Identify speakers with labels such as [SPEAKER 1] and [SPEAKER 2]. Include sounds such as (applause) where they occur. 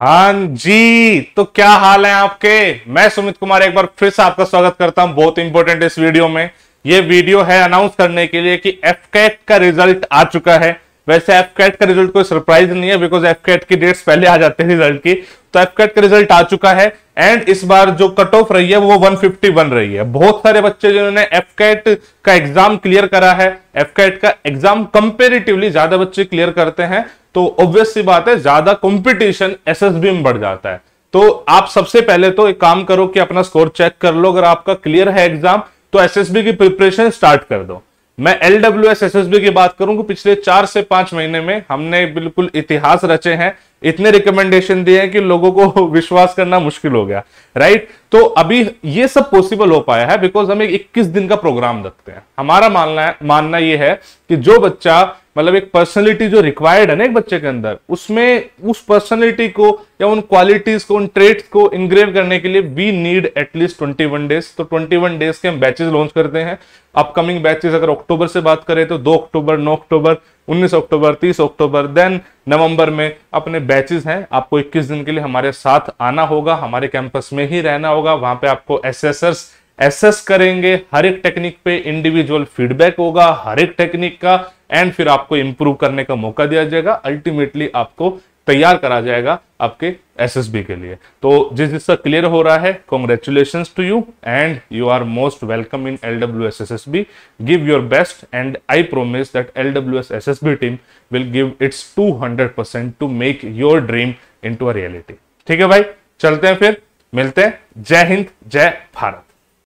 [SPEAKER 1] हाँ जी तो क्या हाल है आपके? मैं सुमित कुमार एक बार फिर से आपका स्वागत करता हूँ बहुत इंपॉर्टेंट इस वीडियो में। ये वीडियो है अनाउंस करने के लिए कि एफ़ कैट का रिज़ल्ट आ चुका है। वैसे एफ़ कैट का रिज़ल्ट कोई सरप्राइज़ नहीं है बिकॉज़ एफ़ कैट की डेट्स पहले आ जाते हैं रिज़ल्ट की। तो एफ़ कैट का रिज़ल्ट आ चुका है एंड इस बार जो कट ऑफ़ रही है, वो 150 बन रही है। बहुत सारे बच्चे जिन्होंने एफ़ कैट का एग्ज़ाम क्लियर करा है एफ़ कैट का एग्ज़ाम कंपेरेटिवली ज़्यादा बच्चे क्लियर करते हैं। तो ऑब्वियस सी बात है, ज़्यादा कंपटीशन एसएसबी में बढ़ जाता है। तो आप सबसे पहले तो एक काम करो कि अपना स्कोर चेक कर लो, अगर आपका क्लियर है एग्ज़ाम तो एसएसबी की प्रिपरेशन स्टार्ट कर दो। मैं L W S S S B की बात करूँ कि पिछले चार से पाँच महीने में हमने बिल्कुल इतिहास रचे हैं। इतने रिकमेंडेशन दिए हैं कि लोगों को (laughs) विश्वास करना मुश्किल हो गया राइट तो अभी ये सब पॉसिबल हो पाया है बिकॉज़ हम एक 21 दिन का प्रोग्राम रखते हैं। हमारा मानना है, मानना ये है कि जो बच्चा मतलब एक पर्सनैलिटी जो रिक्वायर्ड है ना एक बच्चे के अंदर, उसमें उस पर्सनैलिटी को या उन क्वालिटीज को, उन ट्रेट्स को इनग्रेव करने के लिए we need at least twenty one days तो ट्वेंटी वन डेज़ के हम बैचेस लॉन्च करते हैं। अपकमिंग बैचेस अगर अक्टूबर से बात करें तो दो अक्टूबर नौ अक्टूबर उन्नीस अक्टूबर, तीस अक्टूबर देन नवंबर में अपने बैचेस हैं। आपको 21 दिन के लिए हमारे साथ आना होगा, हमारे कैंपस में ही रहना होगा। वहाँ पे आपको एसेसर्स एसेस करेंगे। हर एक टेक्निक पे इंडिविजुअल फीडबैक होगा, हर एक टेक्निक का एंड फिर आपको इंप्रूव करने का मौका दिया जाएगा। अल्टीमेटली आपको तैयार करा जाएगा आपके एसएसबी के लिए। तो जिस जिसका क्लियर हो रहा है congratulation to you and you are most welcome in L W S S S B give your best and I promise that L W S S S B team will give its two hundred percent to make your dream into a reality ठीक है भाई? चलते हैं फिर। मिलते हैं। जय हिंद, जय भारत।